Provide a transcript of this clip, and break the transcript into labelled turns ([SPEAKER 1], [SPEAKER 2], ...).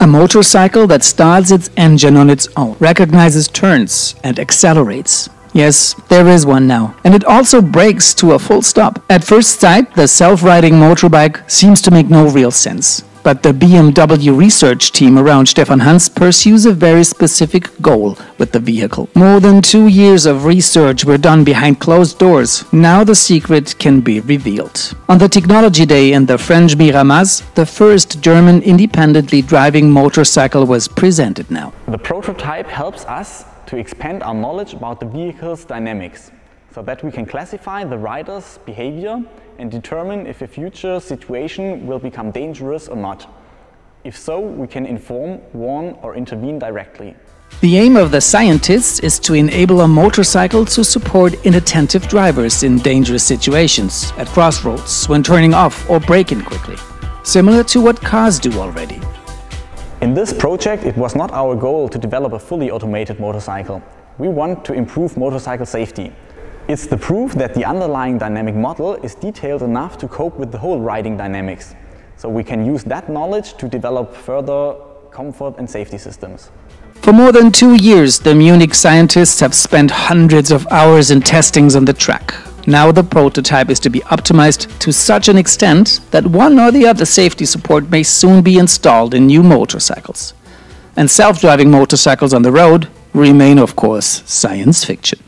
[SPEAKER 1] A motorcycle that starts its engine on its own, recognizes turns, and accelerates. Yes, there is one now. And it also brakes to a full stop. At first sight, the self riding motorbike seems to make no real sense. But the BMW research team around Stefan Hans pursues a very specific goal with the vehicle. More than two years of research were done behind closed doors. Now the secret can be revealed. On the Technology Day in the French Miramas, the first German independently driving motorcycle was presented now.
[SPEAKER 2] The prototype helps us to expand our knowledge about the vehicle's dynamics so that we can classify the rider's behavior and determine if a future situation will become dangerous or not. If so, we can inform, warn or intervene directly.
[SPEAKER 1] The aim of the scientists is to enable a motorcycle to support inattentive drivers in dangerous situations, at crossroads, when turning off or braking quickly. Similar to what cars do already.
[SPEAKER 2] In this project, it was not our goal to develop a fully automated motorcycle. We want to improve motorcycle safety. It's the proof that the underlying dynamic model is detailed enough to cope with the whole riding dynamics. So we can use that knowledge to develop further comfort and safety systems.
[SPEAKER 1] For more than two years, the Munich scientists have spent hundreds of hours in testings on the track. Now the prototype is to be optimized to such an extent that one or the other safety support may soon be installed in new motorcycles. And self-driving motorcycles on the road remain, of course, science fiction.